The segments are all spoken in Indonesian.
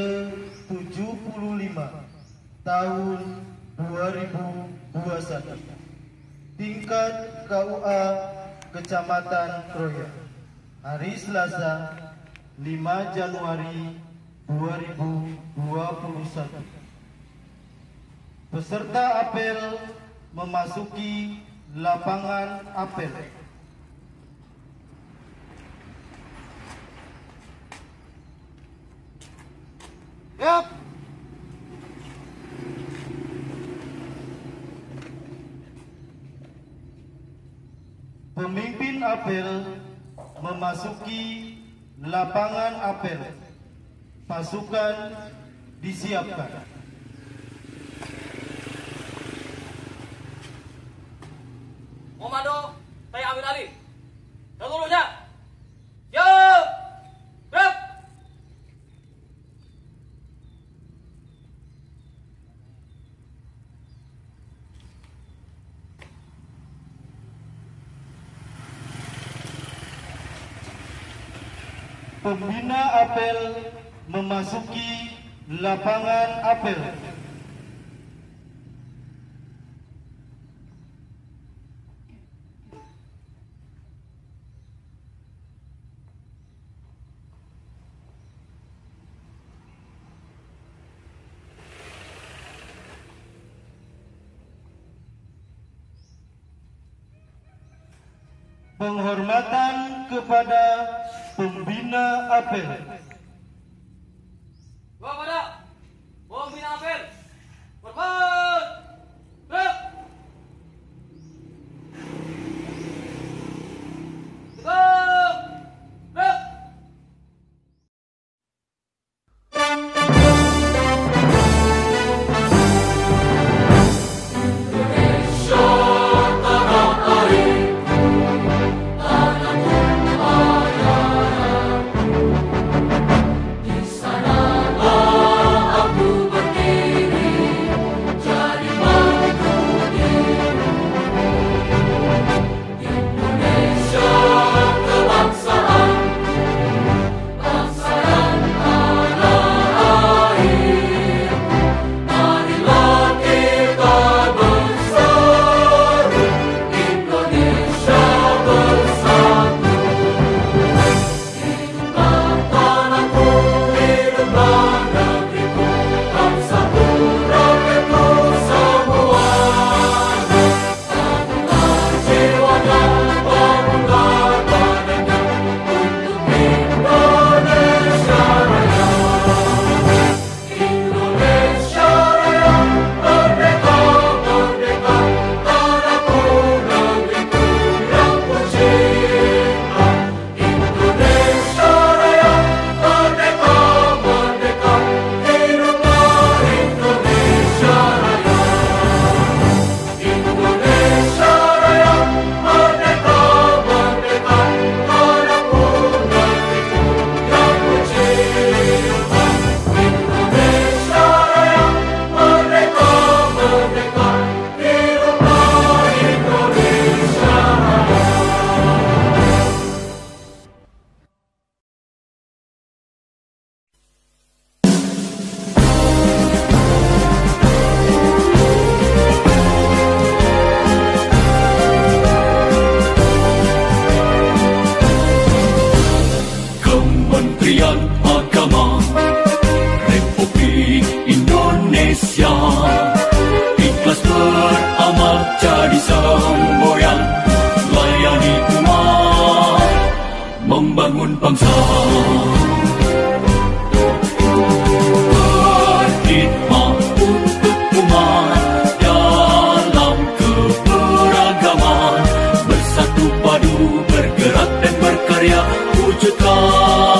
ke-75 tahun 2021 tingkat KUA Kecamatan Kroya hari Selasa 5 Januari 2021 peserta apel memasuki lapangan apel Pemimpin apel memasuki lapangan apel. Pasukan disiapkan. Pembina apel memasuki lapangan apel. Penghormatan kepada pembina apel. Membangun bangsa. Berkhidmat untuk umat Dalam keberagaman. Bersatu padu bergerak dan berkarya Wujudkan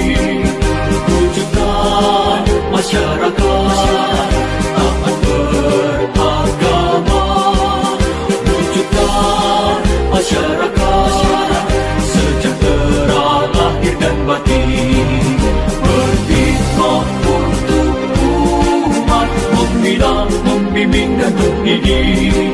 you.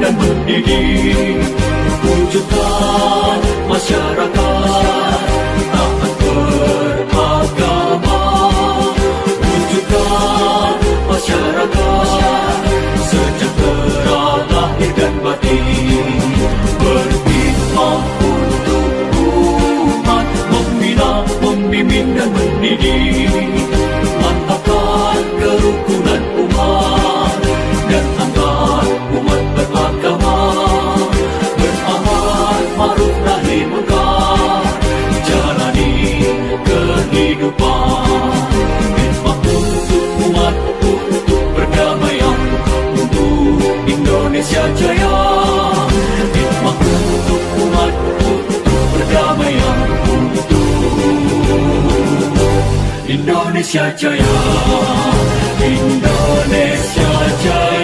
dan mendidik wujudkan masyarakat Indonesia jaya. Hikmah untuk umatku, untuk perdamaian Indonesia jaya. Indonesia jaya.